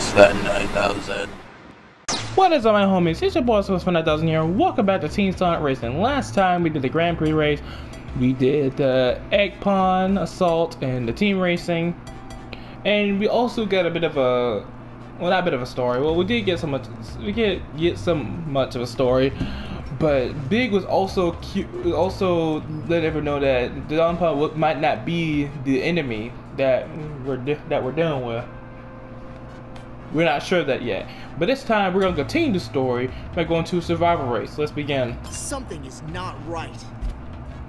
worse than 9000. What is up my homies, it's your boy Swiss for 9000 here, welcome back to Team Sonic Racing. Last time we did the Grand Prix race, we did the Egg Pawn Assault and the Team Racing, and we also got a bit of a, well not a bit of a story, well we did get some, much, we did get some much of a story, but Big was also cute, also let everyone know that the Pond might not be the enemy that we're, that we're dealing with. We're not sure that yet. But this time, we're going to continue the story by going to a survival race. Let's begin. Something is not right.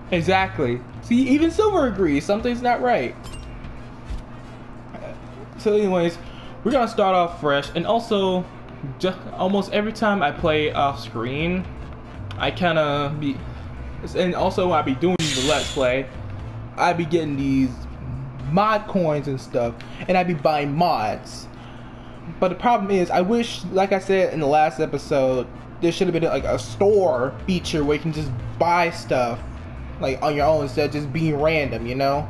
Exactly. See, even Silver agrees. Something's not right. So anyways, we're going to start off fresh. And also, just almost every time I play off screen, I kind of be... And also when I be doing the Let's Play, I be getting these mod coins and stuff. And I be buying mods but the problem is, I wish, like I said in the last episode, there should have been like a store feature where you can just buy stuff like on your own instead of just being random, you know.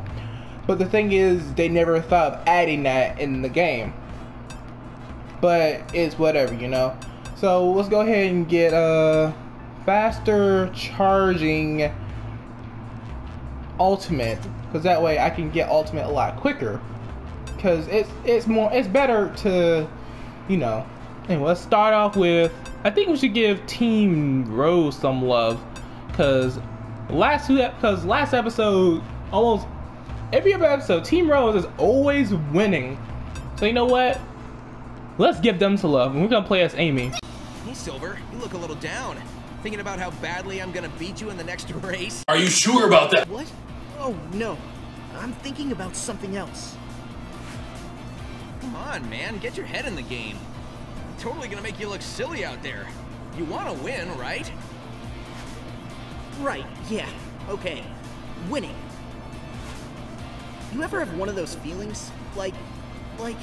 But the thing is, they never thought of adding that in the game. But it's whatever, you know. So let's go ahead and get a uh, faster charging ultimate, because that way I can get ultimate a lot quicker because it's it's more it's better to you know. Anyway let's start off with i think we should give team rose some love because last because last episode almost every other episode team rose is always winning. So you know what? Let's give them some love and we're gonna play as amy. Hey silver you look a little down. Thinking about how badly i'm gonna beat you in the next race. Are you sure about that? What? Oh no. I'm thinking about something else Come on, man, get your head in the game. I'm totally gonna make you look silly out there. You wanna win, right? Right, yeah, okay. Winning. You ever have one of those feelings? Like, like...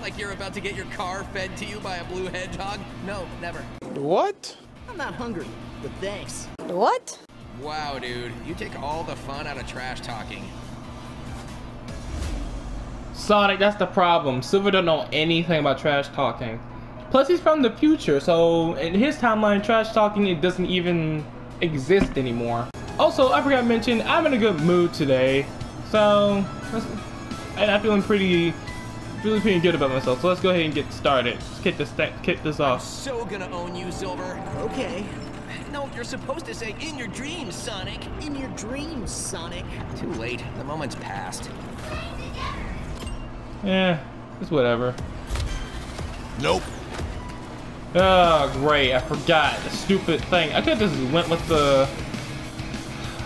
Like you're about to get your car fed to you by a blue hedgehog? No, never. What? I'm not hungry, but thanks. What? Wow, dude, you take all the fun out of trash talking. Sonic, that's the problem. Silver don't know anything about trash talking. Plus, he's from the future, so in his timeline, trash talking it doesn't even exist anymore. Also, I forgot to mention, I'm in a good mood today, so and I'm feeling pretty, feeling pretty good about myself. So let's go ahead and get started. Let's kick this, kick this off. I'm so gonna own you, Silver. Okay. No, you're supposed to say in your dreams, Sonic. In your dreams, Sonic. Too late. The moment's passed. Yeah, it's whatever. Nope. Oh, great. I forgot the stupid thing. I could just went with the...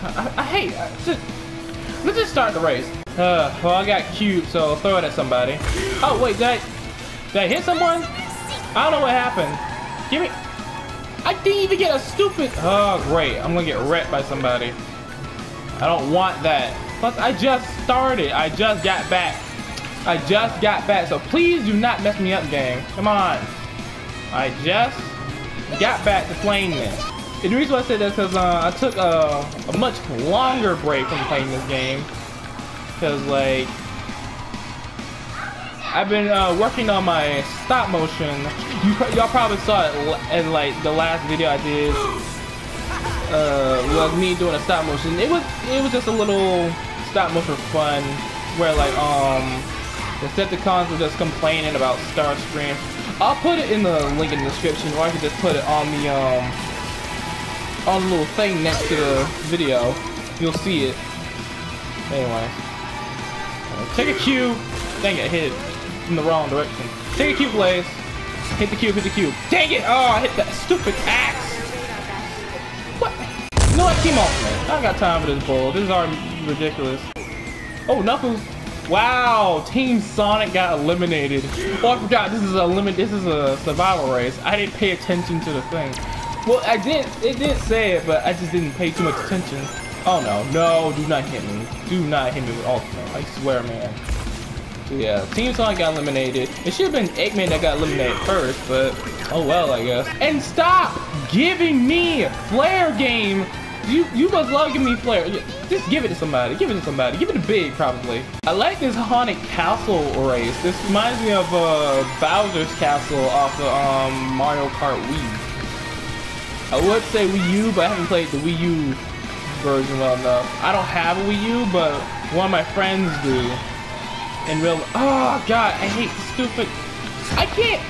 I, I hate... I just... Let's just start the race. Uh, well, I got cute, so I'll throw it at somebody. Oh, wait, did I... Did I hit someone? I don't know what happened. Give me... I didn't even get a stupid... Oh, great. I'm gonna get wrecked by somebody. I don't want that. Plus, I just started. I just got back. I just got back, so please do not mess me up, gang. Come on. I just got back to playing this. And the reason I said that is because uh, I took a, a, much longer break from playing this game. Because, like, I've been uh, working on my stop motion. You y'all probably saw it in like the last video I did. Uh, was me doing a stop motion. It was it was just a little stop motion fun where like um Decepticons were just complaining about Starscream. I'll put it in the link in the description, or I can just put it on the um on the little thing next to the video. You'll see it. Anyway, uh, take a cube. Dang it, I hit it in the wrong direction. Take a cube, Blaze. Hit the cube, hit the cube. Dang it! Oh, I hit that stupid axe. What? Know what? Team Ultimate. I got time for this bull. This is already ridiculous. Oh, Knuckles. Wow, Team Sonic got eliminated. Oh, I forgot this is a limit. This is a survival race. I didn't pay attention to the thing. Well, I did. It did say it, but I just didn't pay too much attention. Oh no, no! Do not hit me. Do not hit me with ultimate. I swear, man. Yeah, Team Sonic got eliminated. It should have been Eggman that got eliminated first, but oh well, I guess. And stop giving me a Flare Game You you must love giving me flair. Just give it to somebody. Give it to somebody. Give it to Big, probably. I like this haunted castle race. This reminds me of uh, Bowser's Castle off of um, Mario Kart Wii. I would say Wii U, but I haven't played the Wii U version well enough. I don't have a Wii U, but one of my friends do. In real, oh god, I hate the stupid. I can't.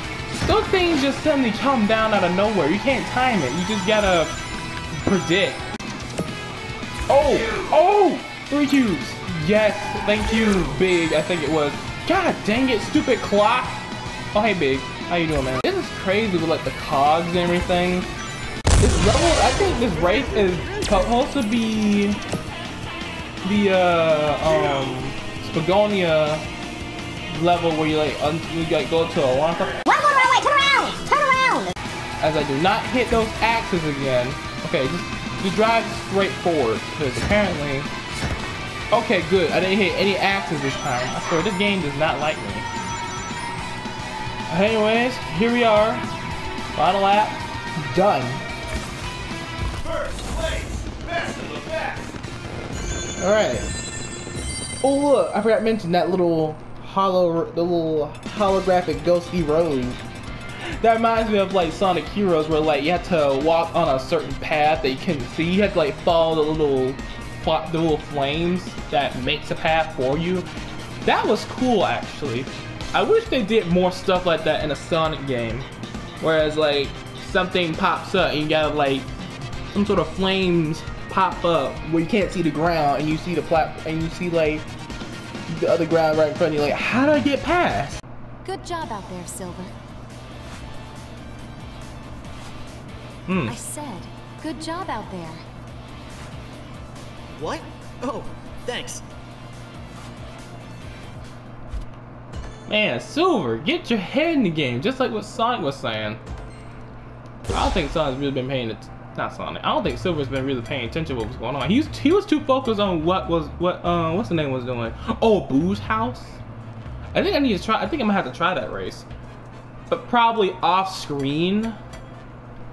Those things just suddenly come down out of nowhere. You can't time it. You just gotta predict. Oh, oh, three cubes. Yes, thank you, Big. I think it was. God dang it, stupid clock. Oh, hey, Big. How you doing, man? This is crazy with like the cogs and everything. This level, I think this race is supposed to be the uh, um, Spagonia level where you like, un you like go to a one. Why go the wrong way? Turn around! Turn around! As I do not hit those axes again. Okay, just, just drive straight forward because apparently. Okay, good. I didn't hit any axes this time. I swear this game does not like me. Anyways, here we are. Final lap. Done. Alright. Oh look, I forgot to mention that little hollow, the little holographic ghosty road. That reminds me of like Sonic Heroes where like you had to walk on a certain path that you couldn't see. You had to like follow the little, the little flames that makes a path for you. That was cool actually. I wish they did more stuff like that in a Sonic game. Whereas like something pops up and you gotta like some sort of flames pop up where you can't see the ground and you see the plat and you see like the other ground right in front of you like how do I get past? Good job out there, Silver. Hmm. I said, good job out there. What? Oh, thanks. Man, Silver, get your head in the game, just like what Sonic was saying. I don't think Sonic's really been paying it. Not Sonic. I don't think Silver's been really paying attention to what was going on. He was he was too focused on what was what uh what's the name was doing. Oh, Boo's house. I think I need to try. I think I'm gonna have to try that race, but probably off screen.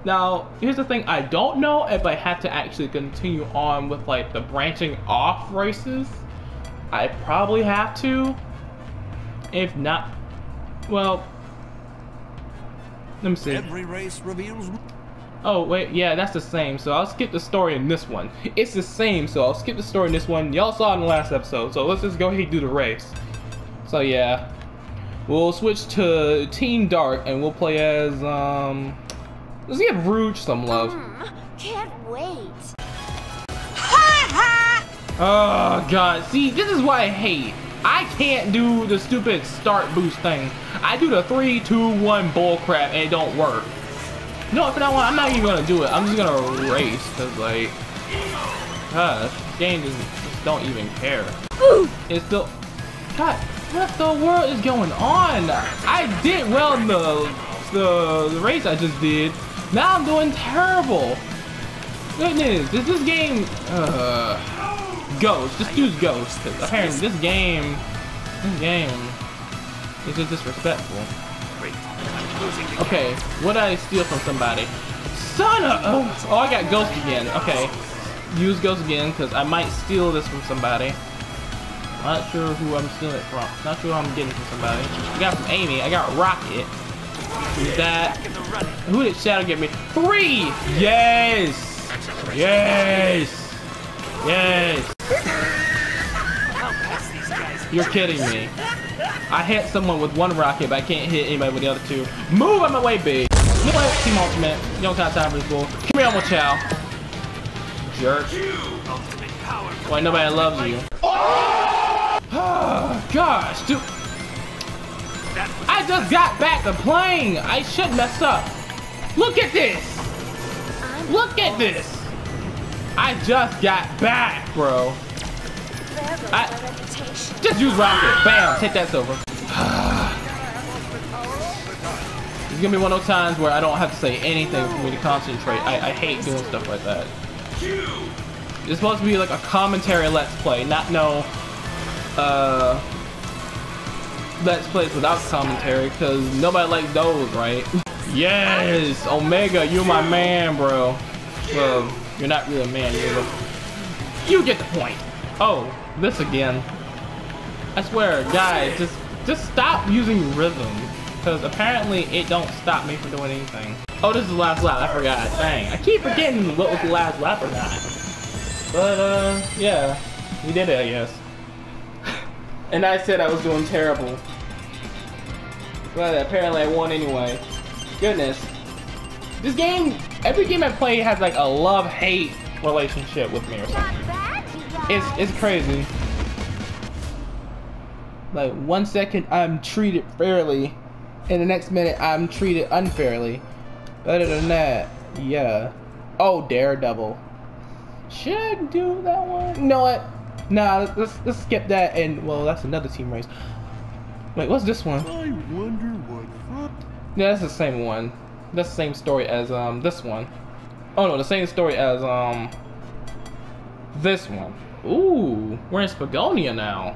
Now, here's the thing. I don't know if I have to actually continue on with like the branching off races. I probably have to. If not, well, let me see. Every race reveals. Oh, wait, yeah, that's the same. So I'll skip the story in this one. It's the same, so I'll skip the story in this one. Y'all saw it in the last episode, so let's just go ahead and do the race. So yeah, we'll switch to Team Dark and we'll play as, um, let's give Rouge some love. Mm, can't wait. Oh god, see, this is what I hate. I can't do the stupid start boost thing. I do the 3, 2, 1 bullcrap and it don't work. No, for that one, I'm not even gonna do it. I'm just gonna race, cause like, this game just, just don't even care. Ooh. It's still, God, what the world is going on? I did well in the, the, the race I just did. Now I'm doing terrible. Goodness, is this game, uh, Ghost, just use Ghost, apparently this game, this game is just disrespectful. Okay, what did I steal from somebody? Son of oh, oh, I got Ghost again. Okay, use Ghost again because I might steal this from somebody. Not sure who I'm stealing it from. Not sure who I'm getting from somebody. I got from Amy. I got Rocket. That? Who did Shadow get me? Three! Yes! Yes! Yes! You're kidding me. I hit someone with one rocket, but I can't hit anybody with the other two. Move out my way, big. You know what? Team Ultimate. You don't got time for this bull. Come here, Elmo Chow. Jerk. Why nobody loves you? Oh! Gosh, dude. I just got back to playing. I should mess up. Look at this. Look at this. I just got back, bro. I, just use rocket. Bam. Take that silver. It's gonna be one of those times where I don't have to say anything for me to concentrate. I, I hate doing stuff like that. It's supposed to be like a commentary let's play, not no uh let's plays without commentary, because nobody likes those, right? Yes! Omega, you're my man, bro. Well, You're not really a man. You're. You get the point. Oh, this again. I swear, guys, just just stop using rhythm. Because apparently it don't stop me from doing anything. Oh, this is the last lap. I forgot. Dang. I keep forgetting what was the last lap or not. But, uh, yeah. We did it, I guess. And I said I was doing terrible. But apparently I won anyway. Goodness. This game, every game I play has like a love-hate relationship with me or something. It's, it's crazy. Like, one second I'm treated fairly, and the next minute I'm treated unfairly. Other than that, yeah. Oh, Daredevil. Should I do that one? You know what? Nah, let's, let's skip that, and, well, that's another team race. Wait, what's this one? I wonder what. Yeah, that's the same one. That's the same story as, um, this one. Oh, no, the same story as, um, this one. Ooh, we're in Spagonia now.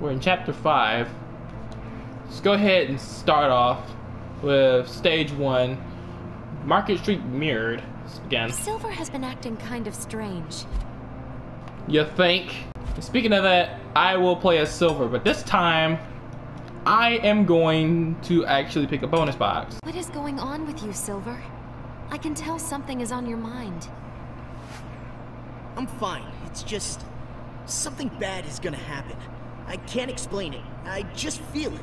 We're in chapter 5. Let's go ahead and start off with stage 1. Market Street Mirrored. Again. Silver has been acting kind of strange. You think? Speaking of that, I will play as Silver, but this time, I am going to actually pick a bonus box. What is going on with you, Silver? I can tell something is on your mind. I'm fine. It's just something bad is gonna happen. I can't explain it. I just feel it.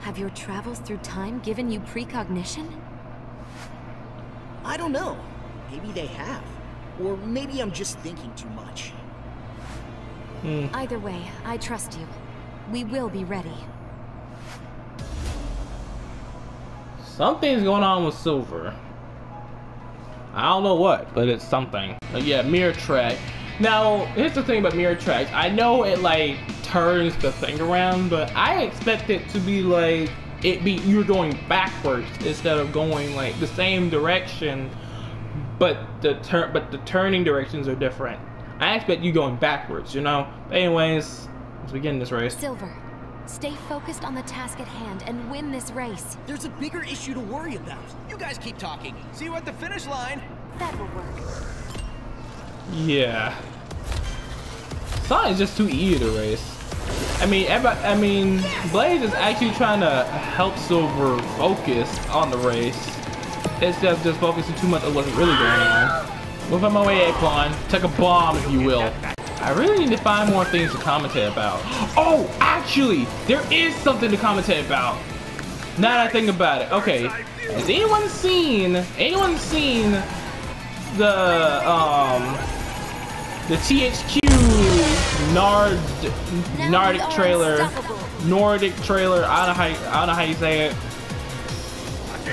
Have your travels through time given you precognition? I don't know. Maybe they have. Or maybe I'm just thinking too much. Hmm. Either way, I trust you. We will be ready. Something's going on with Silver. I don't know what, but it's something. But yeah, mirror track. Now, here's the thing about mirror tracks. I know it like turns the thing around, but I expect it to be like it be you're going backwards instead of going like the same direction, but the turn but the turning directions are different. I expect you going backwards, you know. Anyways, let's begin this race. Silver, stay focused on the task at hand and win this race. There's a bigger issue to worry about. You guys keep talking. See you at the finish line. That will work. Yeah. Sonic's just too easy to race. I mean, everybody, I mean, Blaze is actually trying to help Silver focus on the race instead of just focusing too much on what's really going on. Move on my way, Apon. Take a bomb, if you will. I really need to find more things to commentate about. Oh, actually, there is something to commentate about. Now that I think about it. Okay, has anyone seen, anyone seen the, um, the THQ Nard Nordic Now we are trailer. Nordic trailer. I don't know how I don't know how you say it.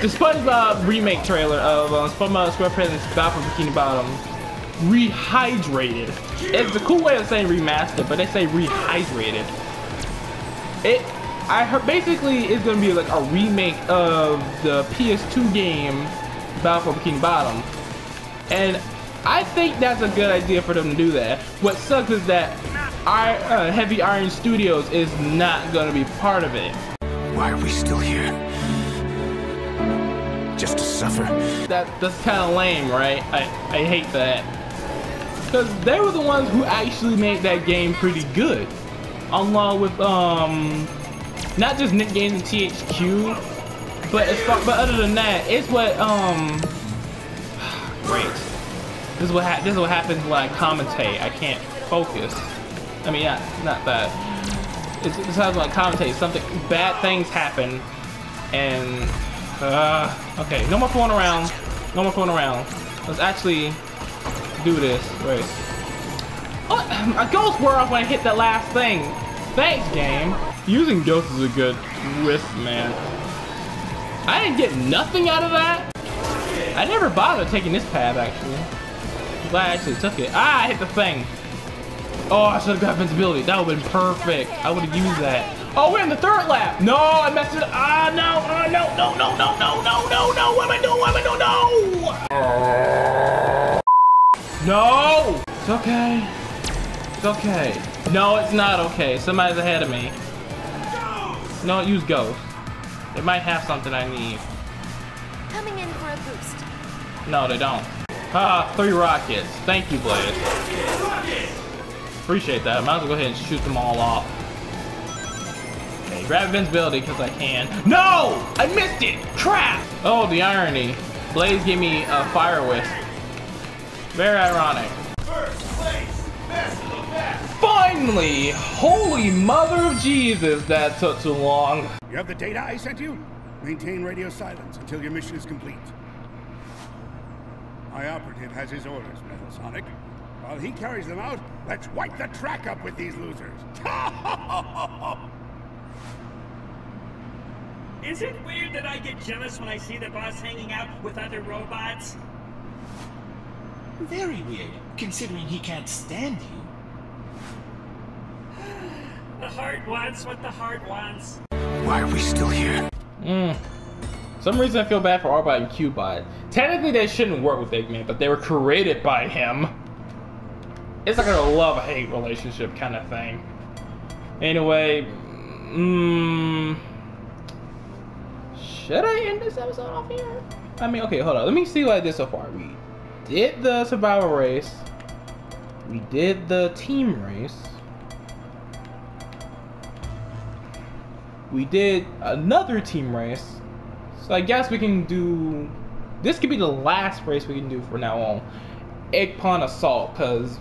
The SpongeBob remake trailer of uh, SpongeBob SquarePants Battle for Bikini Bottom, rehydrated. It's a cool way of saying remastered, but they say rehydrated. It, I heard basically it's gonna be like a remake of the PS2 game Battle for Bikini Bottom, and I think that's a good idea for them to do that. What sucks is that our, uh, Heavy Iron Studios is not gonna be part of it. Why are we still here? Just to suffer? That that's kind of lame, right? I I hate that because they were the ones who actually made that game pretty good, along with um not just Nick Games and THQ, but as far, but other than that, it's what um great. This is what ha this is what happens when I commentate. I can't focus. I mean, yeah, not that. It's, it's when I commentate. Something bad things happen, and uh, okay, no more fooling around. No more fooling around. Let's actually do this race. Oh, my ghosts wore off when I hit that last thing. Thanks, game. Using ghosts is a good risk, man. I didn't get nothing out of that. I never bothered taking this path, actually. I'm glad I actually took it. Ah, I hit the thing. Oh, I should have got invincibility. That would have been perfect. I would have used that. Oh, we're in the third lap. No, I messed it up. Ah, no, ah, no, no, no, no, no, no, no, no. What am I doing? What am I doing? No. No. It's okay. It's okay. No, it's not okay. Somebody's ahead of me. No, use Ghost. It might have something I need. Coming in for a boost. No, they don't. Ah, three rockets. Thank you, Blaze. Appreciate that. Might as well go ahead and shoot them all off. Okay, grab invincibility because I can. No! I missed it! Crap! Oh, the irony. Blaze gave me a fire wisp. Very ironic. first place Finally! Holy mother of Jesus, that took too long. You have the data I sent you? Maintain radio silence until your mission is complete. My operative has his orders, Metal Sonic. While he carries them out, let's wipe the track up with these losers. Is it weird that I get jealous when I see the boss hanging out with other robots? Very weird, considering he can't stand you. The heart wants what the heart wants. Why are we still here? Mm. Some reason I feel bad for Orbot and Cubot. Technically, they shouldn't work with Eggman, but they were created by him. It's like a love-hate relationship kind of thing. Anyway, mm, should I end this episode off here? I mean, okay, hold on. Let me see what I did so far. We did the survival race. We did the team race. We did another team race. So I guess we can do. This could be the last race we can do from now on. Egg Pawn Assault, because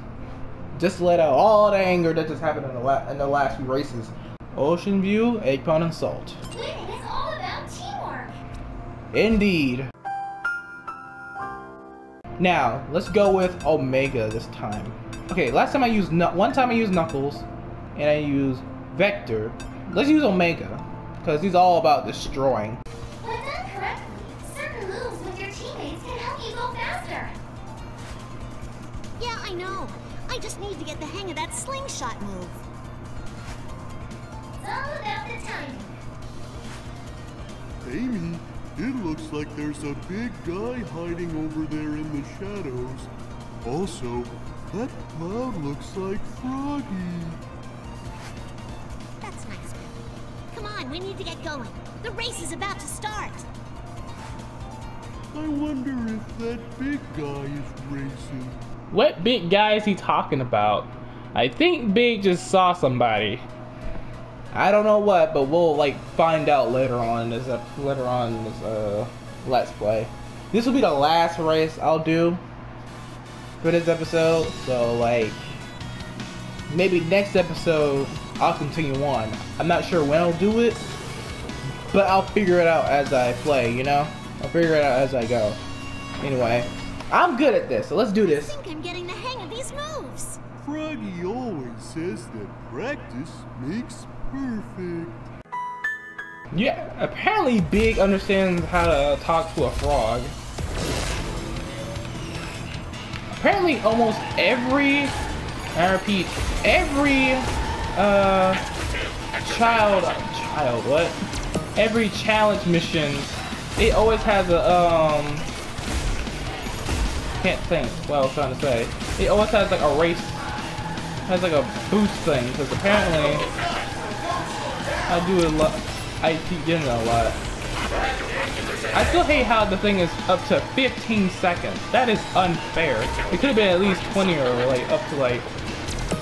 just let out all the anger that just happened in the, la- in the last few races. Ocean View, Egg Pawn Assault. Winning is all about teamwork. Indeed. Now, let's go with Omega this time. Okay, last time I used, one time I used Knuckles, and I used Vector. Let's use Omega, because he's all about destroying. When done correctly, certain moves with your teammates can help you go faster. Yeah, I know. I just need to get the hang of that slingshot move. It's all about the timing. Amy, it looks like there's a big guy hiding over there in the shadows. Also, that cloud looks like Froggy. That's nice. Come on, we need to get going. The race is about to start. I wonder if that big guy is racing. What big guy is he talking about? I think Big just saw somebody. I don't know what, but we'll like find out later on in this ep- later on in this uh let's play. This will be the last race I'll do for this episode. So like maybe next episode I'll continue on. I'm not sure when I'll do it, but I'll figure it out as I play. You know, I'll figure it out as I go. Anyway, I'm good at this, so let's do this. I this. think I'm getting the hang of these moves. Froggy always says that practice makes perfect. Yeah, apparently Big understands how to talk to a frog. Apparently almost every, I repeat, every, uh, child, child, what? Every challenge mission, it always has a, um, can't think what I was trying to say. It always has like a race, has like a boost thing, because apparently I do a lot. I keep getting a lot. I still hate how the thing is up to 15 seconds. That is unfair. It could have been at least 20 or like up to like,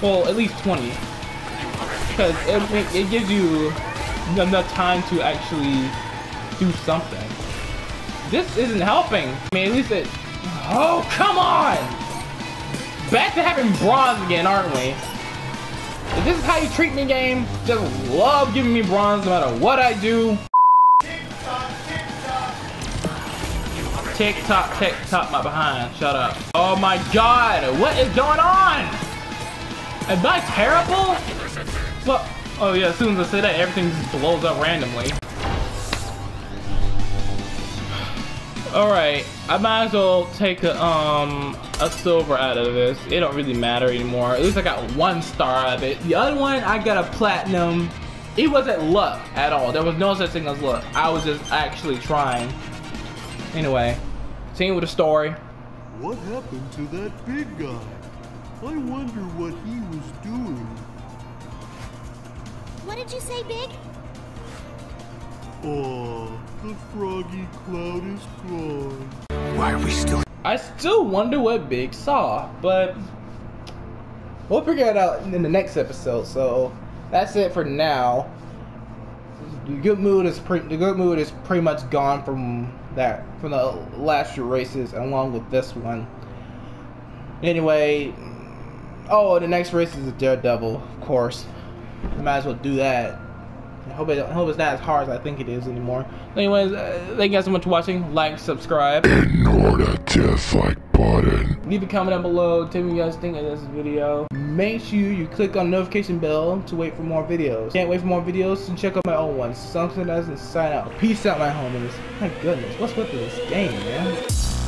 well, at least 20. Because it, it gives you enough time to actually do something. This isn't helping. I mean, at least it. Oh, come on! Back to having bronze again, aren't we? If this is how you treat me, game, just love giving me bronze no matter what I do. Tick tock, tick tock, my behind. Shut up. Oh my god, what is going on? Am I terrible? Well, oh yeah, as soon as I say that, everything just blows up randomly. Alright, I might as well take a, um, a silver out of this. It don't really matter anymore. At least I got one star out of it. The other one, I got a platinum. It wasn't luck at all. There was no such thing as luck. I was just actually trying. Anyway, continue with the story. What happened to that big guy? I wonder what he was doing. What did you say, Big? Oh, the froggy cloud is gone. Why are we still I still wonder what Big saw, but we'll figure it out in the next episode. So that's it for now. The good mood is pre- the good mood is pretty much gone from that from the last few races, along with this one. Anyway, oh, the next race is a Daredevil, of course. Might as well do that. I hope, it, I hope it's not as hard as I think it is anymore. Anyways, uh, thank you guys so much for watching. Like, subscribe. Ignore that dislike button. Leave a comment down below. Tell me what you guys think of this video. Make sure you click on the notification bell to wait for more videos. Can't wait for more videos and check out my old ones. Something doesn't sign out. Peace out, my homies. My goodness, what's with this game, man?